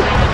Woo!